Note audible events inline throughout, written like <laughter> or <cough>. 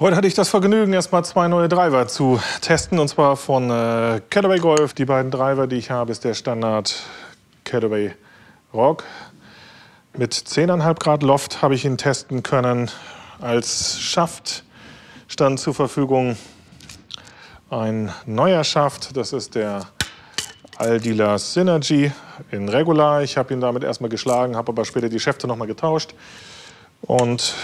Heute hatte ich das Vergnügen, erstmal zwei neue Driver zu testen. Und zwar von äh, Callaway Golf. Die beiden Driver, die ich habe, ist der Standard Callaway Rock. Mit 10,5 Grad Loft habe ich ihn testen können. Als Schaft stand zur Verfügung ein neuer Schaft. Das ist der Aldila Synergy in Regular. Ich habe ihn damit erstmal geschlagen, habe aber später die Schäfte nochmal getauscht. Und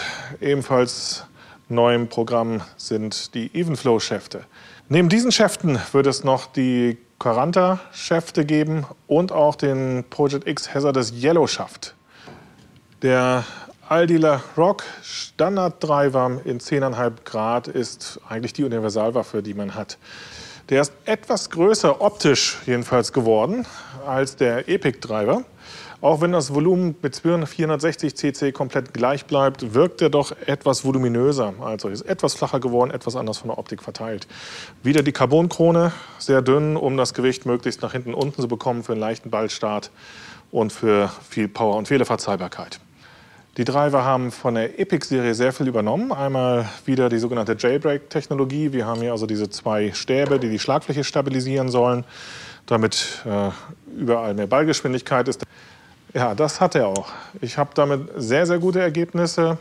ebenfalls Neu im Programm sind die Evenflow-Schäfte. Neben diesen Schäften wird es noch die Quaranta-Schäfte geben und auch den Project X Hazardous Yellow Schaft. Der Aldila Rock Standard Driver in 10,5 Grad ist eigentlich die Universalwaffe, die man hat. Der ist etwas größer optisch jedenfalls geworden als der Epic Driver. Auch wenn das Volumen mit 460 cc komplett gleich bleibt, wirkt er doch etwas voluminöser. Also ist etwas flacher geworden, etwas anders von der Optik verteilt. Wieder die Carbonkrone, sehr dünn, um das Gewicht möglichst nach hinten unten zu bekommen für einen leichten Ballstart und für viel Power und Fehlerverzeihbarkeit. Die Driver haben von der Epic-Serie sehr viel übernommen. Einmal wieder die sogenannte Jailbreak-Technologie. Wir haben hier also diese zwei Stäbe, die die Schlagfläche stabilisieren sollen, damit äh, überall mehr Ballgeschwindigkeit ist. Ja, das hat er auch. Ich habe damit sehr, sehr gute Ergebnisse.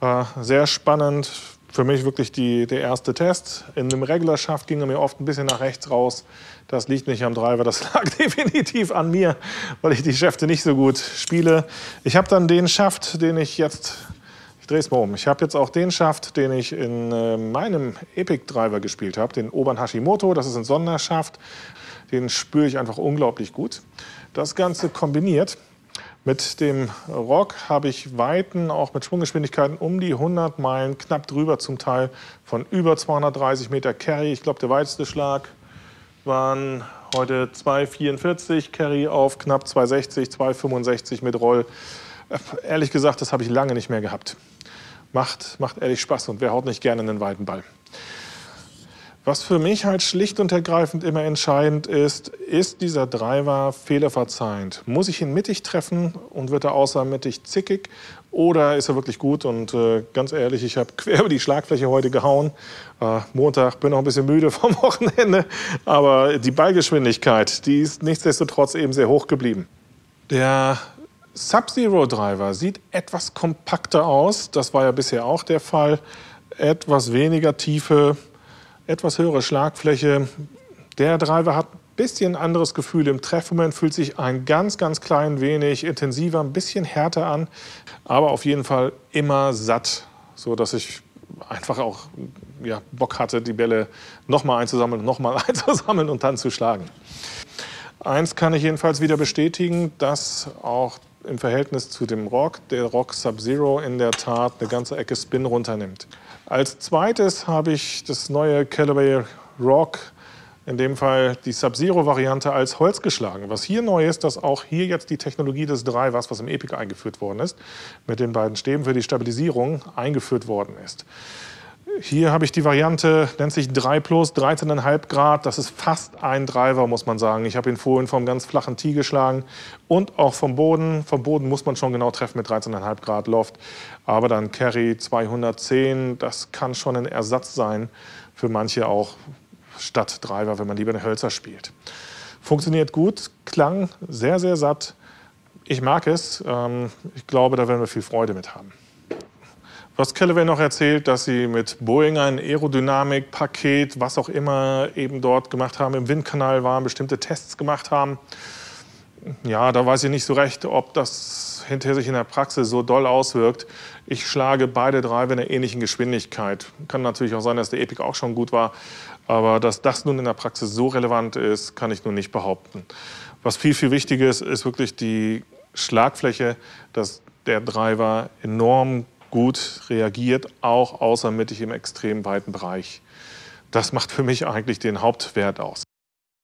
Äh, sehr spannend. Für mich wirklich die, der erste Test. In einem Regular-Schaft ging er mir oft ein bisschen nach rechts raus. Das liegt nicht am Driver, das <laughs> lag definitiv an mir, weil ich die Schäfte nicht so gut spiele. Ich habe dann den Schaft, den ich jetzt, ich drehe es mal um, ich habe jetzt auch den Schaft, den ich in äh, meinem Epic Driver gespielt habe, den Oban Hashimoto, das ist ein Sonderschaft. Den spüre ich einfach unglaublich gut. Das Ganze kombiniert mit dem Rock habe ich Weiten, auch mit Schwunggeschwindigkeiten um die 100 Meilen, knapp drüber zum Teil, von über 230 Meter Carry. Ich glaube, der weiteste Schlag waren heute 2,44 Carry auf knapp 2,60, 2,65 mit Roll. Äh, ehrlich gesagt, das habe ich lange nicht mehr gehabt. Macht, macht ehrlich Spaß und wer haut nicht gerne einen weiten Ball. Was für mich halt schlicht und ergreifend immer entscheidend ist, ist dieser Driver fehlerverzeihend? Muss ich ihn mittig treffen und wird er außer mittig zickig? Oder ist er wirklich gut? Und äh, ganz ehrlich, ich habe <laughs> quer über die Schlagfläche heute gehauen. Äh, Montag, bin noch ein bisschen müde <laughs> vom Wochenende. Aber die Ballgeschwindigkeit, die ist nichtsdestotrotz eben sehr hoch geblieben. Der Sub-Zero Driver sieht etwas kompakter aus. Das war ja bisher auch der Fall. Etwas weniger Tiefe, etwas höhere Schlagfläche. Der Driver hat ein bisschen anderes Gefühl im Treffmoment, fühlt sich ein ganz, ganz klein wenig intensiver, ein bisschen härter an, aber auf jeden Fall immer satt, so dass ich einfach auch ja, Bock hatte, die Bälle nochmal einzusammeln, nochmal <laughs> einzusammeln und dann zu schlagen. Eins kann ich jedenfalls wieder bestätigen, dass auch im Verhältnis zu dem Rock der Rock Sub-Zero in der Tat eine ganze Ecke Spin runternimmt. Als zweites habe ich das neue Callaway Rock, in dem Fall die Sub-Zero-Variante, als Holz geschlagen. Was hier neu ist, dass auch hier jetzt die Technologie des Drivers, was im Epic eingeführt worden ist, mit den beiden Stäben für die Stabilisierung eingeführt worden ist. Hier habe ich die Variante, nennt sich 3 Plus, 13,5 Grad. Das ist fast ein Driver, muss man sagen. Ich habe ihn vorhin vom ganz flachen Tee geschlagen und auch vom Boden. Vom Boden muss man schon genau treffen mit 13,5 Grad Loft. Aber dann Carry 210, das kann schon ein Ersatz sein für manche auch statt Driver, wenn man lieber eine Hölzer spielt. Funktioniert gut, klang sehr, sehr satt. Ich mag es. Ähm, ich glaube, da werden wir viel Freude mit haben. Was Callaway noch erzählt, dass sie mit Boeing ein Aerodynamik-Paket, was auch immer, eben dort gemacht haben, im Windkanal waren, bestimmte Tests gemacht haben. Ja, da weiß ich nicht so recht, ob das hinterher sich in der Praxis so doll auswirkt. Ich schlage beide Driver in einer ähnlichen Geschwindigkeit. Kann natürlich auch sein, dass der Epic auch schon gut war. Aber dass das nun in der Praxis so relevant ist, kann ich nun nicht behaupten. Was viel, viel wichtiger ist, ist wirklich die Schlagfläche, dass der Driver enorm gut reagiert, auch außermittig im extrem weiten Bereich. Das macht für mich eigentlich den Hauptwert aus.